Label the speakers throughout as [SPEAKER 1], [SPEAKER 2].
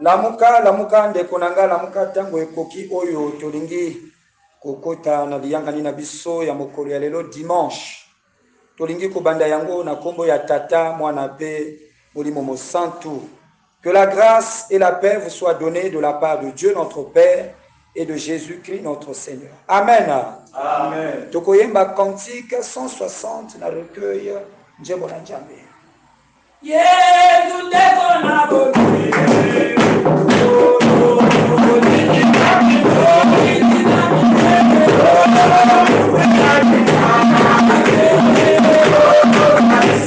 [SPEAKER 1] lamuka lamuka ndeko na ngai lamuka ntango ekoki oyo tolingi kokota na liyangani na biso ya mokolo ya lelo dimanche tolingi kobanda yango na nkombo ya tata mwana mpe molimo mosantu Que la grace et la paix vous soient donnees de la part de Dieu notre Père et de Jésus-Christ notre Seigneur. Amen.
[SPEAKER 2] Amen.
[SPEAKER 1] Tokoyemba cantique 160 na recueil Njembo na Njambe.
[SPEAKER 2] Yesu ndeko na
[SPEAKER 1] bolingo.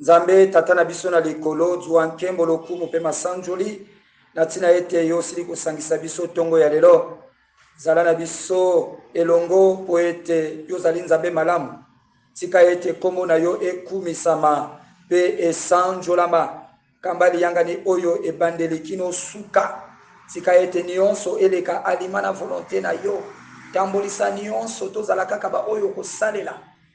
[SPEAKER 1] Nzambe, Tata na biso na Likolo, zua nkembo, lokumu mpe masanjoli na ntina ete yo osili kosangisa biso ntongo ya lelo. Zala na biso elongo mpo ete yo ozali Nzambe malamu. Tika ete nkombo na yo ekumisama mpe esanjolama. Kamba liyangani oyo ebandeli kino suka. Tika ete nionso eleka alima na volonte na yo. Tambolisa nionso, tozala kaka baoyo okosalela.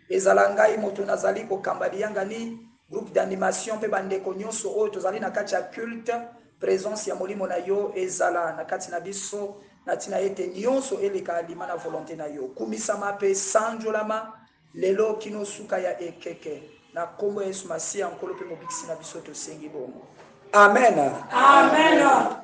[SPEAKER 1] Ezala ngai moto nazali kokamba liyangani, groupe d'animation, mpe bandeko nyonso oyo tozali na kati ya culte, presence ya Molimo na Yo ezala na kati na biso, na ntina ete nyonso eleka alima na volonte na Yo. Kumisama mpe sanjolama lelo kino suka ya ekeke. Na Nkombo ya Yesu Masiya, Nkolo mpe Mobikisi na biso, tosengi bongo. Amena. Amena.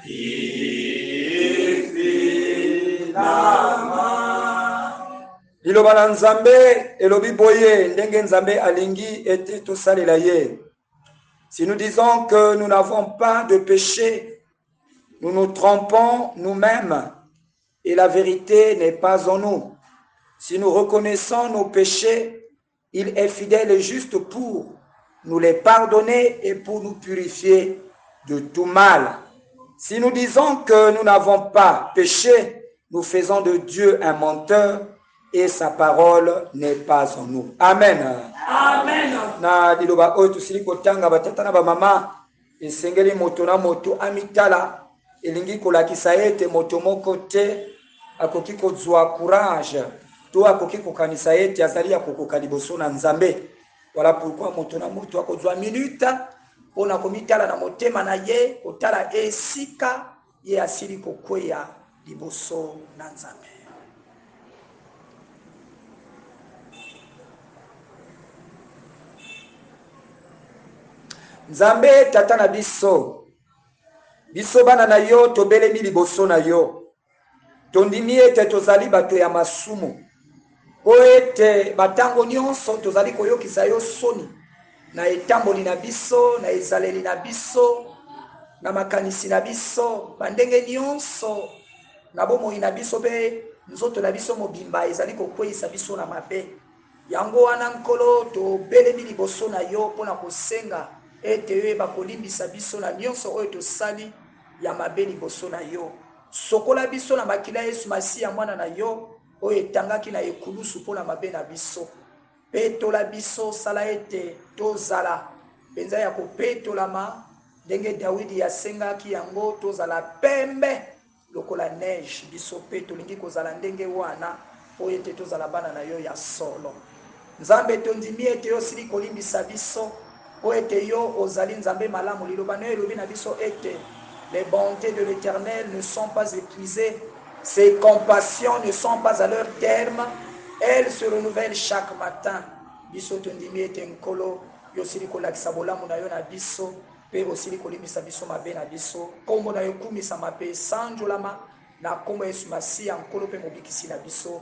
[SPEAKER 3] liloba na nzambe elobi boye ndenge nzambe alingi ete tosalela ye si nous disons que nous n'avons pas de péché nous nous trompons nous-mêmes et la vérité n'est pas en nous si nous reconnaissons nos péchés il est fidèle et juste pour nous les pardonner et pour nous purifier de tout mal. Si nous disons que nous n'avons pas péché, nous faisons de Dieu un menteur et sa parole n'est pas en nous. Amen.
[SPEAKER 1] Amen.
[SPEAKER 3] Na liloba oyo tosili kotanga batata na bamama Esengeli moto na moto amitala, elingi kolakisa ete moto moko te akoki kozwa courage to akoki kokanisa ete azali ya kokoka liboso na Nzambe. Wala pourquoi moto na moto akozwa minute mpo na komitala na motema na ye, kotala esika Ye asili kokweya liboso na Nzambe. Nzambe Tata na biso, biso bana na yo tobelemi liboso na yo, tondimi ete tozali bato ya masumu. Mpo ete batango nyonso tozali koyokisa yo soni na etamboli na biso, na ezaleli na biso, na makanisi na biso, bandenge nyonso na bomoi na biso mpe nzoto na biso mobimba ezali kokweisa biso na mabe. Yango wana, Nkolo, tobelemi liboso na yo mpo na kosenga ete yo oyeba kolimbisa biso na nyonso oyo tosali ya mabe liboso na yo. Sokola biso na makila ya Yesu Masiya, Mwana na yo. oyo etangaki na ekulusu mpo na mabe na biso. Petola biso, sala ete tozala mpenza ya kopetolama, ndenge Dawidi asengaki yango, tozala pembe lokola neige. Biso mpe tolingi kozala ndenge wana mpo ete tozala bana na yo ya solo. Nzambe, tondimi ete Yo osili kolimbisa biso, mpo ete Yo ozali Nzambe malamu. Liloba na Yo elobi na biso ete, Les bontes de l'Eternel ne sont pas epuisees, Ses compassions ne sont pas à leur terme, elles se renouvellent chaque matin. Biso tondimi ete, Nkolo, Yo osili kolakisa bolamu na Yo na biso, mpe osili kolimbisa biso mabe na biso. Nkombo na Yo ekumisama mpe esanjolama, na Nkombo ya Yesu Masiya, Nkolo mpe Mobikisi na biso.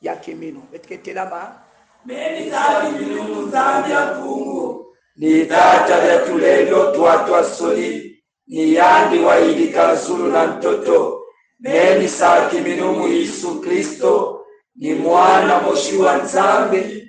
[SPEAKER 3] Yake mino eteketelama. Meni
[SPEAKER 1] zali milungu zambi ya kungu.
[SPEAKER 3] Ni tata lya tulelyo twa twa soni. Ni yandi wa ilika zulu na ntoto. Meni saki minungu Yesu Kristo. Ni mwana moshi wa Nzambe.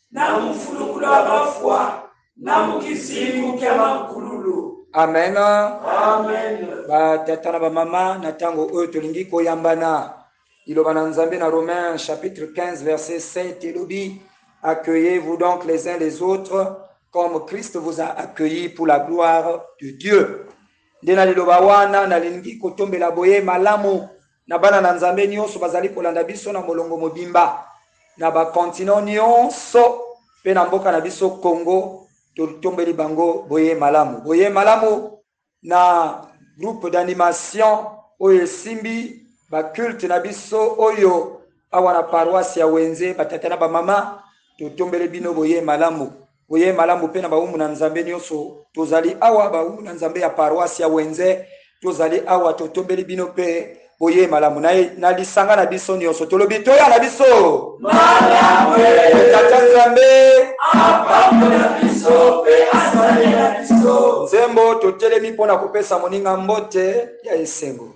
[SPEAKER 3] na mufulukulu wa bafwa, na mu kizingu kia mankululu. Amen. Amen. Ba tata
[SPEAKER 1] na
[SPEAKER 3] ba mama, na tango oyo tolingi koyambana. Liloba na Nzambe na Romains chapitre 15 verset 7 elobi Accueillez-vous donc les uns les autres comme Christ vous a accueilli pour la gloire de Dieu. Nde na liloba wana nalingi kotombela boye malamu Na bana na Nzambe nionso bazali kolanda biso na molongo mobimba, na ba continents nionso pe na mboka na biso Congo, totombeli bango boye malamu. Boye malamu na groupe d'animation oyo esimbi ba culte na biso oyo awa na paroisse ya Wenze, ba tata na ba mama, totombeli bino boye malamu. Boye malamu mpe na bawumbu na Nzambe nyonso, tozali awa bawumbu na Nzambe ya paroisse ya Wenze, tozali awa totombeli bino mpe boye malamu na, na lisanga na biso nyonso tolobi toya na biso tata nzambe
[SPEAKER 1] apambola biso mpe asalela biso
[SPEAKER 3] nzembo totelemi mpo na kopesa moninga mbote ya esengo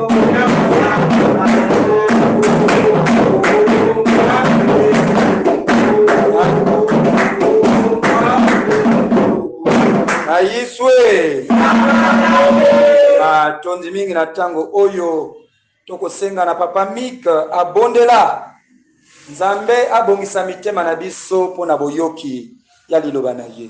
[SPEAKER 3] ayiswe batondi ah, mingi na ntango oyo tokosenga na papa mike abondela nzambe abongisa mitema na biso mpo na boyoki ya liloba na ye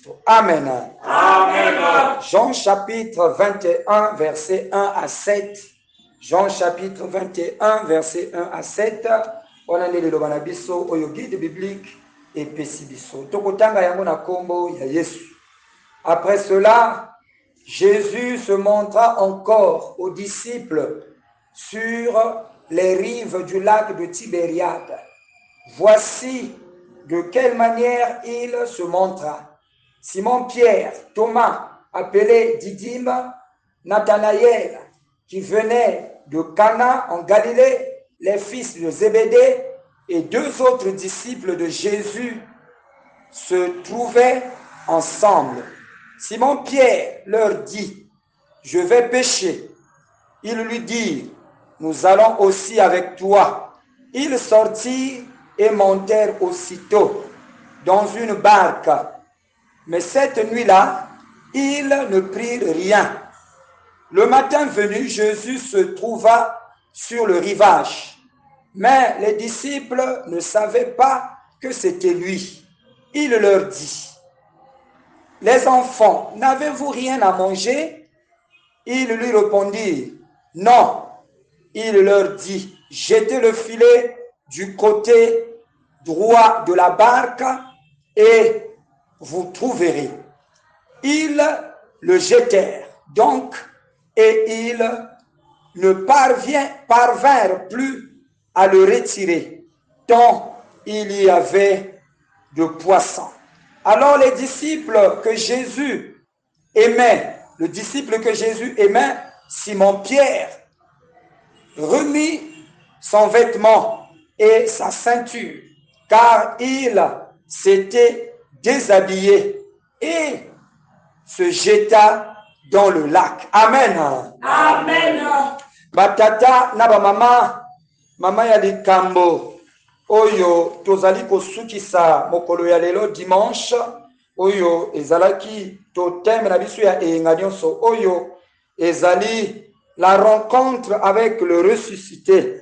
[SPEAKER 4] Amen.
[SPEAKER 3] Amen.
[SPEAKER 2] Jean chapitre 21, verset 1 à 7. Jean chapitre 21, verset 1 à 7. wana nde liloba na biso oyo guide biblique epesi biso tokotanga yango na nkombo ya yesu après cela jésus se montra encore aux disciples sur les rives du lac de Tibériade. Voici de quelle manière il se montra. Simon-Pierre, Thomas, appelé Didyme, Nathanaël, qui venait de Cana en Galilée, les fils de Zébédée et deux autres disciples de Jésus se trouvaient ensemble. Simon-Pierre leur dit, je vais pêcher. Ils lui dirent, nous allons aussi avec toi. Ils sortirent et montèrent aussitôt dans une barque. Mais cette nuit-là, ils ne prirent rien. Le matin venu, Jésus se trouva sur le rivage, mais les disciples ne savaient pas que c'était lui. Il leur dit, les enfants, n'avez-vous rien à manger Ils lui répondirent, non. Il leur dit, jetez le filet du côté droit de la barque et vous trouverez. Ils le jetèrent donc et ils ne parvient, parvinrent plus à le retirer, tant il y avait de poissons. Alors les disciples que Jésus aimait, le disciple que Jésus aimait, Simon-Pierre, remit son vêtement et sa ceinture, car il s'était déshabillé et se jeta dans le lac. Amen.
[SPEAKER 1] Amen.
[SPEAKER 2] Batata na bamama, mama ya likambo oyo tozali kosukisa mokolo ya lelo dimanche oyo ezalaki toteme na biso ya eyenga nyonso oyo ezali la rencontre avec le ressuscité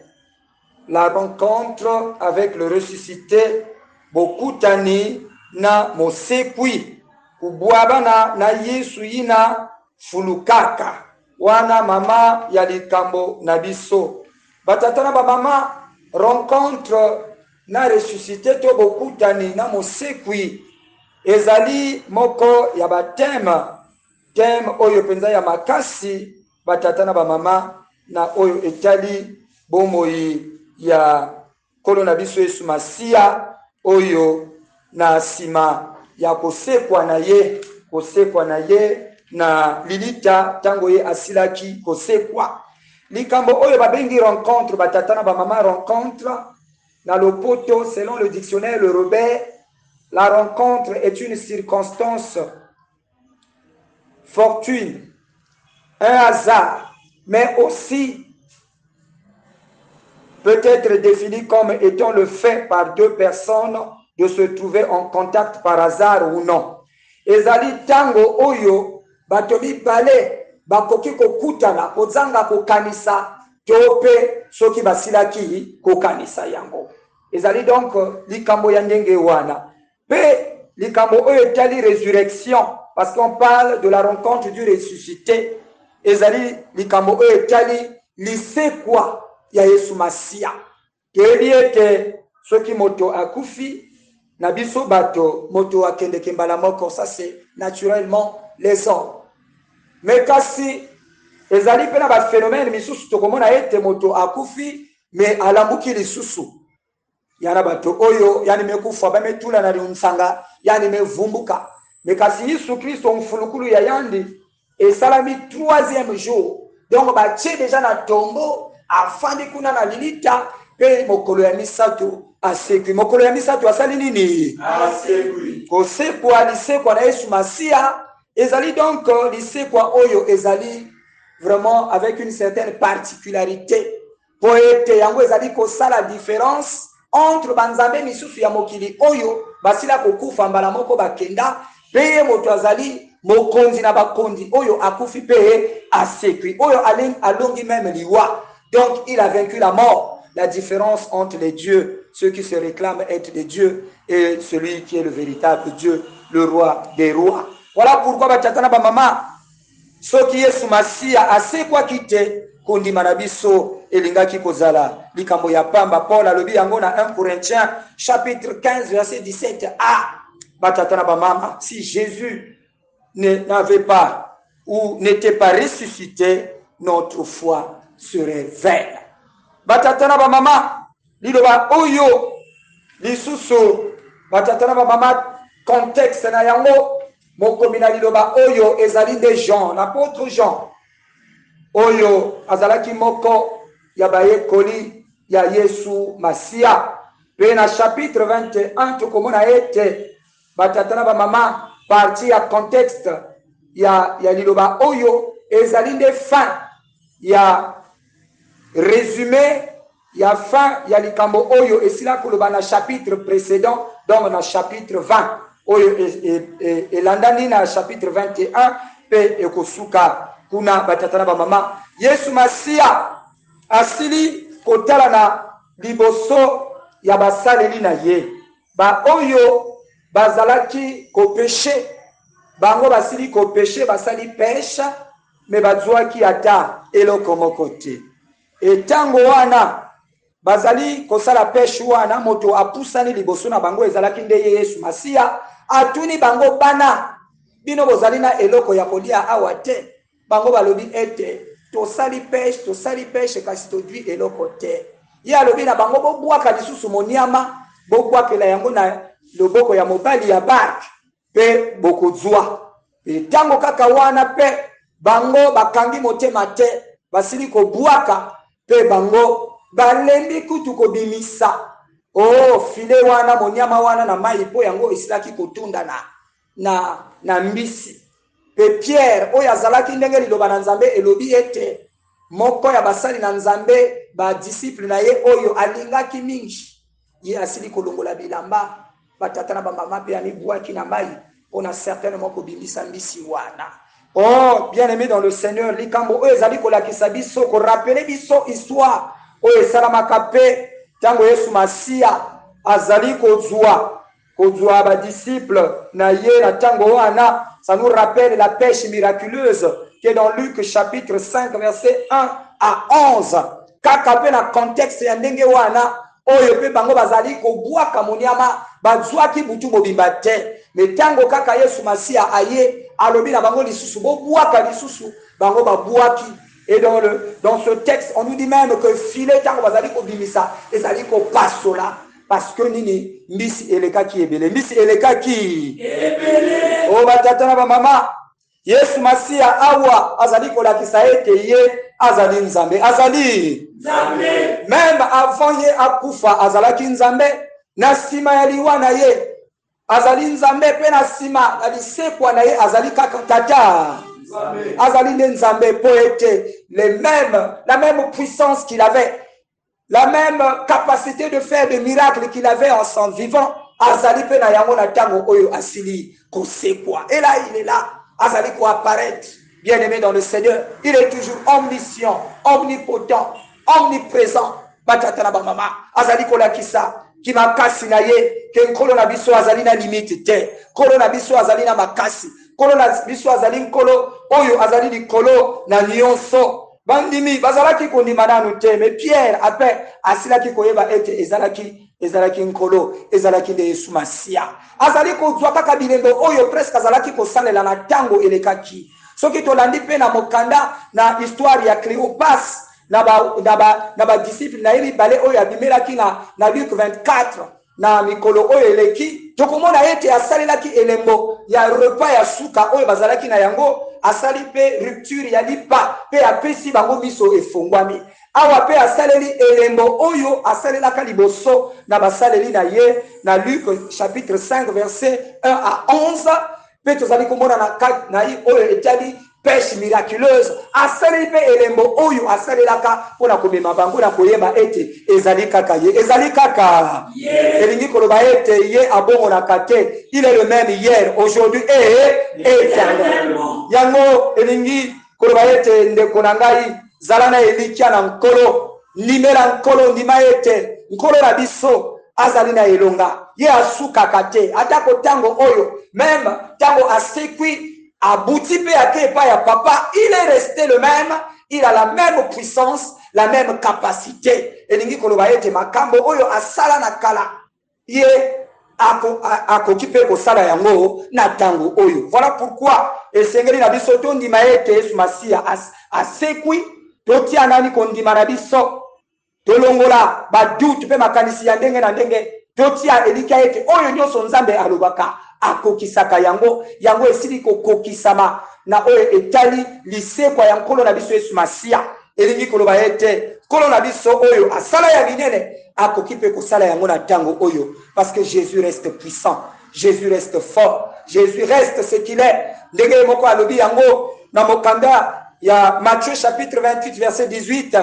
[SPEAKER 2] la rencontre avec le ressuscité bokutani na mosekwi kubwabana na yesu yina fulukaka wana mama ya likambo na biso batata na bamama rencontre na ressuscité to bokutani na mosekwi ezali moko ya bateme Thème oyo penza ya makasi ba tata na ba mama na oyo etali bomoi ya Nkolo na biso Yesu Masiya oyo na sima ya kosekwa na ye, kosekwa na ye na lilita tango ye asilaki kosekwa. Likambo oyo babengi rencontre ba tata na ba mama rencontre na lopoto selon le dictionnaire le Robert la rencontre est une circonstance fortune, un hasard, mais aussi peut être défini comme étant le fait par deux personnes de se trouver en contact par hasard ou non. Ezali tango oyo bato mibale bakoki kokutana kozanga kokanisa to pe soki basilaki kokanisa yango. Ezali donc likambo ya ndenge wana. Pe likambo oyo etali resurrection parce qu'on parle de la rencontre du ressuscité ezali likambo oyo etali lisekwa ya Yesu Masiya. Toyebi ete soki moto akufi na biso bato moto akendeke mbala moko, ça c'est naturellement les hommes. Mais kasi ezali mpe na baphénomène misusu tokomona ete moto akufi mais alambuki lisusu yana bato oyo yani mekufa bametula na linsanga yani mevumbuka me kasi yesu kristo mfulukulu ya yandi esalami troisième jour donc batie deja na tombo afandi kuna na lilita mpe mokolo ya misato asekwi mokolo ya misato asali nini kosekwa lisekwa na yesu masiya ezali donc lisekwa oyo ezali vraiment avec une certaine particularité Mpo ete yango ezali kosala diferanse entre banzambe misusu ya mokili oyo basila kokufa mbala moko bakenda, mpe ye moto azali mokonzi na bakonzi oyo akufi mpe asekwi, oyo alongi meme liwa. Donc il a vaincu la mort. la différence entre les dieux, ceux qui se réclament être des dieux, et celui qui est le véritable Dieu, le roi des rois. Voilà pourquoi Bachatana Bamama Soki Yesu Masiya asekwaki te, kondima na biso elingaki kozala likambo ya pamba. Paul alobi yango na 1 Corinthiens chapitre 15 verset 17 a batata na bamama, si Jesus n'avait pas ou n'était pas ressuscité, notre foi serait vaine. Batata na bamama, liloba oyo lisusu batata na bamama contexte na yango mokomi na liloba oyo ezali nde jean l'apôtre jean oyo azalaki moko ya bayekoli ya yesu masiya mpe na chapitre 21 tokomona ete batata na bamama parti ya contexte ya, ya liloba oyo ezali nde fin ya resume ya fin ya likambo oyo esila koloba na chapitre precedent donc na chapitre 20 oyo elandani e, e, e na chapitre 21 mpe ekosuka kuna batata na bamama yesu masiya asili kotala na liboso ya basaleli na ye baoyo bazalaki kopeshe bango basili kopeshe basali peshe me bazuaki ata eloko moko te. Etango wana bazali kosala peshe wana, moto apusani liboso na bango, ezalaki nde ye Yesu Masiya. Atuni bango, bana, bino bozali na eloko ya kolia awa te? Bango balobi ete tosali peshe, tosali peshe, kasi todwi eloko te. Ye alobi na bango, bobwaka lisusu moniama, bobwakela yango na loboko ya mobali ya barke, mpe bokozwa mpe ntango kaka wana mpe bango bakangi motema te basili kobwaka mpe bango balembi kutu kobimisa o oh, file wana monyama wana na mai mpo yango esilaki kotunda na, na, na mbisi mpe pierre oyo azalaki ndenge liloba na nzambe elobi ete moko ya basali na nzambe badisiple na ye oyo alingaki mingi Ye asili kolongola bilamba, batata na bamama pe amibwaki na mai, mpo na certainement kobimisa mbisi wana. Oh, bien-aime dans le Seigneur, likambo oyo ezali kolakisa biso, ko rappeler biso histoire oyo esalamaka pe ntango Yesu Masiya azali kozua Kozua ba disciples na ye na tango wana, ça nous rappelle la peche miraculeuse qui est dans Luc chapitre 5 verset 1 à 11. Kaka pe na contexte ya ndenge wana, oyo pe bango bazali kobuaka moniama, bazuaki butu mobimba te. Mais tango kaka Yesu Masiya aye, alobi na bango lisusu, bobuaka lisusu, bango babuaki. Et dans le dans ce texte on nous dit meme que filet tango bazali kobimisa ezali kopasola parce que nini mbisi elekaki ebele mbisi elekaki ebele o oh, batata na bamama yesu masiya awa azali kolakisa ete ye azali nzambe azali nzambe meme avant ye akufa azalaki nzambe na nsima ya liwa na ye azali nzambe mpe na nsima na lisekwa na ye azali kaka tata azali nde nzambe mpo ete le même la même puissance qu'il avait la même capacité de faire des miracles qu'il avait en son vivant azali mpe na yango na ntango oyo asili kosekwa ela ilela azali koaparaitre Bien-aime dans le Seigneur, il est toujours omniscient, omnipotent, omnipresent. Batata na ba mama azali kolakisa kimakasi na ye ke nkolo na biso azali na limite te. Nkolo na biso azali na makasi. Nkolo na biso azali nkolo oyo azali likolo na nyonso. bandimi bazalaki kondima nanu te me pierre ape asilaki koyeba ete ezalaki ezalaki nkolo ezalaki nde yesu masiya azali kozwa kaka bilembo oyo preske azalaki kosalela na ntango elekaki soki tolandi mpe na mokanda na histoire ya cleopas na badisiple na, ba, na, ba na ye mibale oyo abimelaki na, na luke 24 na mikolo oyo eleki tokomona ete asalelaki elembo ya repas ya suka oyo bazalaki na yango asali mpe rupture ya lipa mpe apesi bango miso efongwami Awa mpe asaleli elembo oyo asalelaka liboso na basaleli na ye na Luk chapitre 5 verset 1 à 11, mpe tozali komona na kati na ye oyo etali peche miraculeuse, asaleli mpe elembo oyo asalelaka mpo na komema bango na koyeba ete ezali kaka ye, ezali kaka ye. Elingi koloba ete ye abongolaka te, il est le meme hier, aujourd'hui et éternellement. Yango elingi koloba ete ndeko na ngai zala na elikya na nkolo ndimela nkolo ndima ete nkolo na biso azali na elonga ye asukaka te atako ntango oyo meme ntango asekwi abuti mpe ake epai ya papa il est resté le même il a la même puissance la même capacité elingi koloba ete makambo oyo asala na kala ye akoki mpe kosala yango na ntango oyo voilà pourquoi esengeli na biso tondima ete yesu masiya asekwi totia nani kondima na biso tolongola badute mpe makanisi ya ndenge na ndenge totia elikya ete oyo nyonso nzambe alobaka akokisaka yango yango esili kokokisama na oyo etali lisekwa ya nkolo na biso yesu masiya elingi koloba ete nkolo na biso oyo asala ya minene akoki mpe kosala yango na ntango oyo parce que jésus reste puissant jésus reste fort jésus reste ce qu'il est ndenge ye moko alobi yango na mokanda ya matthieu chapitre 28 verset 18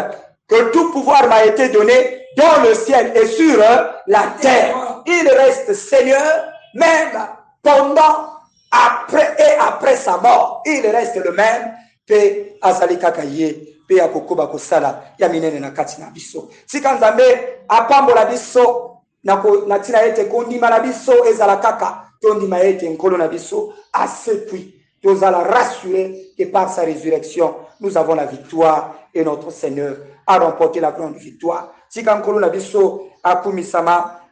[SPEAKER 2] que tout pouvoir m'a été donné dans le ciel et sur la terre il reste seigneur même pendant après et après sa mort il reste le même mpe azali kaka ye mpe ya kokoba kosala ya minene na kati na biso tika nzambe apambola biso na ntina ete kondima na biso ezala kaka tondima ete nkolo na biso asekwi tozala rassure que par sa résurrection nous avons la victoire et notre seigneur a remporté la grande victoire tika nkolo na biso akumisama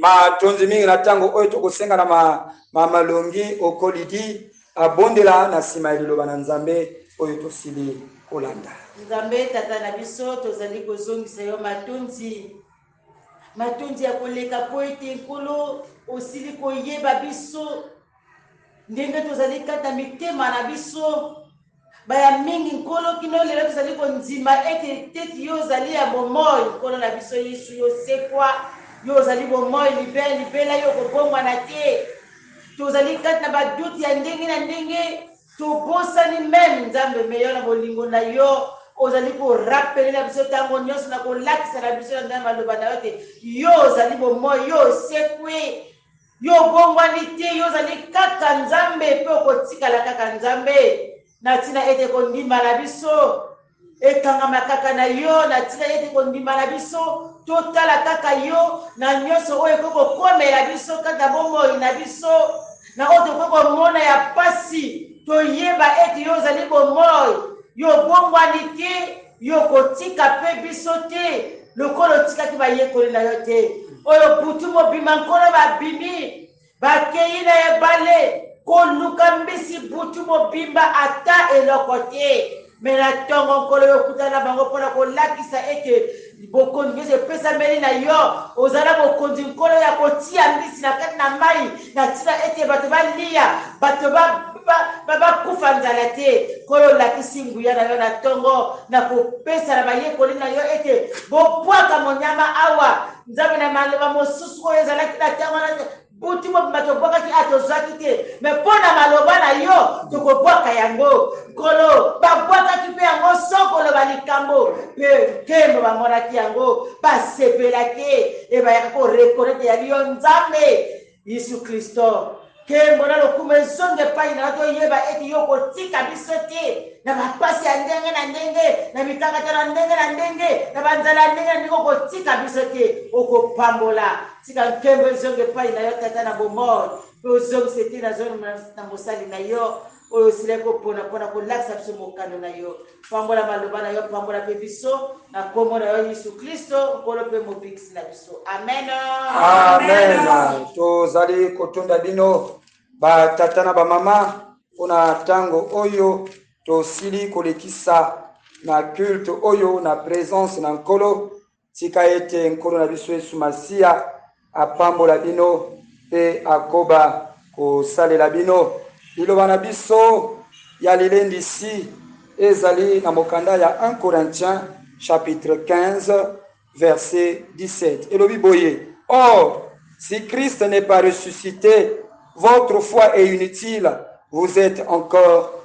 [SPEAKER 2] matondi mingi na ntango oyo tokosenga na mamalongi ma okolidi abondela na nsima ya liloba na nzambe oyo tosili kolanda
[SPEAKER 5] nzambe tata na biso tozali kozongisa yo matondi matondi ya koleka mpo ete nkolo osili koyeba biso ndenge tozali kata mitema na biso Baya mingi, Nkolo, kino lelo tozali kondima ete teti yo ozali ya bomoi, Nkolo na biso Yesu, yo osekwa, yo ozali bomoi libela libela, yo okobongwana te. Tozali kati na baduti ya ndenge na ndenge, tobosani meme Nzambe meyo na bolingo na yo ozali korapele na biso ntango nyonso na kolakisa na biso na nzambe maloba na yo te yo ozali bomoi yo osekwi Yo obongwani te, yo ozali kaka Nzambe mpe okotikala kaka Nzambe na ntina ete kondima na biso ekangama kaka na yo, na ntina ete kondima na biso totala kaka yo na nyonso oyo ekoki kokomela biso kati na bomoi na biso, na oyo tokoki komona ya mpasi, toyeba ete yo ozali bomoi, yo obongwani te. Yo okotika pe biso te, lokola otikaki bayekoli na yo te, oyo butu mobimba Nkolo babimi, bakei na ebale koluka mbisi butu mobimba, ata eloko te. Me na tongo Nkolo yo okutana na bango mpo na kolakisa ete Bokonzi nyonso epesameli na yo. Ozali na bokonzi, Nkolo, ya kotia mbisi na kati na mai na ntina ete bato balia, bato ba, ba, ba, bakufa nzala te. Nkolo, olakisi nguya na yo na ntongo, na kopesa na bayekoli na yo ete, Bobwaka monyama awa. Nzambe, na maloba mosusu oyo ezalaki na ntango wana te, Butu mobimba tobwakaki a tozwaki te, me mpo na maloba na yo tokobwaka yango. Nkolo, babwakaki mpe yango sans koloba likambo, mpe nkembo bamonaki yango, basepelaki, e bayaka korekonete yali yo Nzambe, Yesu Klisto. Nkembo na lokumu ezonga epai na yo, toyeba ete yo kotika biso te na bapasi ya ndenge na ndenge, na mikakatano ya ndenge na ndenge, na banzala ya ndenge na ndenge, okotika biso te, okopambola Tika nkembo ezonga epai na yo, Tata na bomoi, mpe ozongisa etinda na zolo na mosali na yo oyo osilaki kopona mpo na kolakisa biso mokano na yo. Pambola maloba na yo, pambola mpe biso na nkombo na yo Yesu Klisto, Nkolo mpe Mobikisi na biso. Amen.
[SPEAKER 2] Amen. Tozali kotonda bino batata na bamama mpo na ntango oyo tosili kolekisa na culte oyo na presence na Nkolo. Tika ete Nkolo na biso Yesu Masiya apambola bino mpe akoba kosalela bino. Liloba na biso ya lilendisi ezali na mokanda ya 1 Corinthiens chapitre 15 verset 17. Elobi boye, Or, si Christ n'est pas ressuscité, votre foi est inutile, vous êtes encore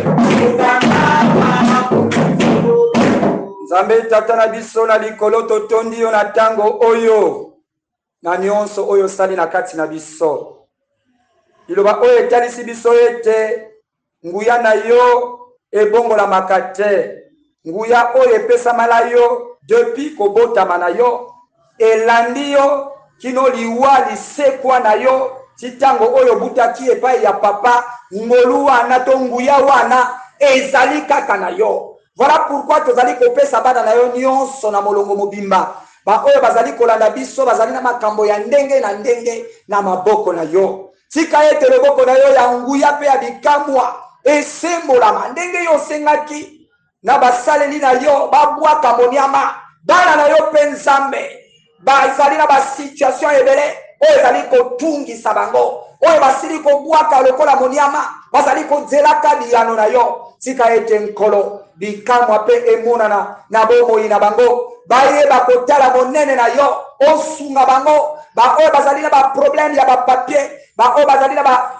[SPEAKER 2] nzambe tata na biso na likolo totondi yo na ntango oyo na nyonso oyo osali na kati na biso liloba oyo etalisi biso ete nguya na yo ebongolamaka te Nguya oyo epesamala yo depuis kobotama na yo elandi yo kino liwa lisekwa na yo ti ntango oyo obutaki epai ya papa ngolu wana to nguya wana ezali kaka na yo voilà pourquoi tozali kopesa bana na yo nyonso na molongo mobimba baoyo bazali kolanda biso bazali na makambo ya ndenge na ndenge na maboko na yo Tika ete loboko na yo ya nguya mpe ya bikamwa esembolama ndenge yo osengaki na basaleli na yo babwaka moniama bana na yo mpe nzambe bazali na basituation ebele oyo ezali kotungisa bango oyo basili kobwaka lokola moniama bazali kozelaka biyano na yo tika ete nkolo bikamwa mpe emonana na bomoi na bango bayeba kotala monene na yo osunga bango baoyo bazali na baproblème ya bapapier baoyo bazali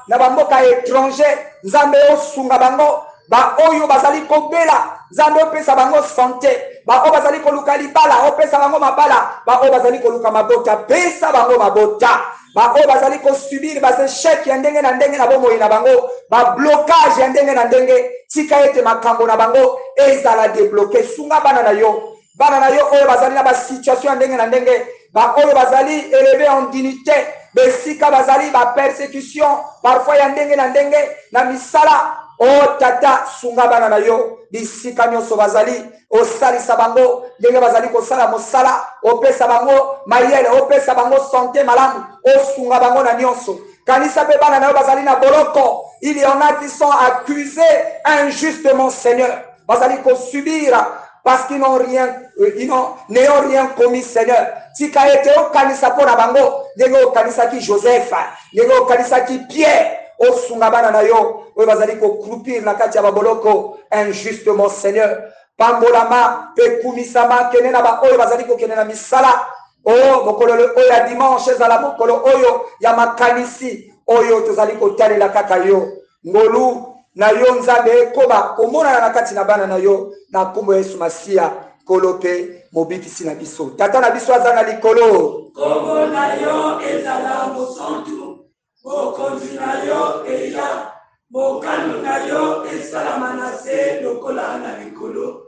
[SPEAKER 2] na bamboka ya étranger nzambe osunga bango baoyo bazali kobela nzambe opesa bango sante baoyo bazali koluka libala opesa bango mabala baoyo bazali koluka mabota pesa bango mabota baoyo bazali ko subir ba echecs ya ndenge na ndenge na bomoi na bango, ba blocages ya ndenge na ndenge, tika ete makambo na bango ezala debloquer. Sunga bana na yo, bana na yo oyo bazali na ba situations ya ndenge na ndenge, baoyo bazali eleves en dignite, besika bazali ba persecutions parfois ya ndenge na ndenge na misala, O oh, Tata, sunga bana na yo bisika nyonso bazali. osalisa bango ndenge bazali kosala mosala, opesa bango mayele, opesa bango sante malamu, osunga bango na nyonso. Kanisa mpe bana na yo bazali na boloko. Il y en a qui sont accusés injustement, Seigneur. Bazali kosubira parce qu'ils n'ont rien, euh, ils n'ont, n'ayant rien commis, Seigneur. Tika ete okanisa mpo na bango ndenge okanisaki Joseph. Ndenge okanisaki Pierre, osunga bana na yo oyo bazali kokrupir na kati ya baboloko injustement, Seigneur. Pambolama mpe kumisama, kende na baoyo bazali kokende na misala o oh, mokolo oyo ya dimanche ezala mokolo oyo ya makanisi oyo tozali kotalela kaka yo ngolu na yo nzambe ekoba komonana na kati na bana na yo na nkombo ya yesu masiya nkolo mpe mobikisi na biso tata na biso aza na likolo
[SPEAKER 1] nkombo na yo ezala mosantu bokonzi na yo eya mokano na yo esalama na se lokola na likolo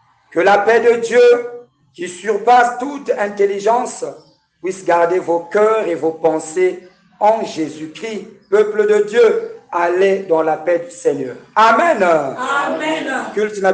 [SPEAKER 2] Que la paix de Dieu, qui surpasse toute intelligence, puisse garder vos cœurs et vos pensées en Jésus-Christ. Peuple de Dieu, allez dans la paix du Seigneur. Amen.
[SPEAKER 1] Amen.
[SPEAKER 2] Culte na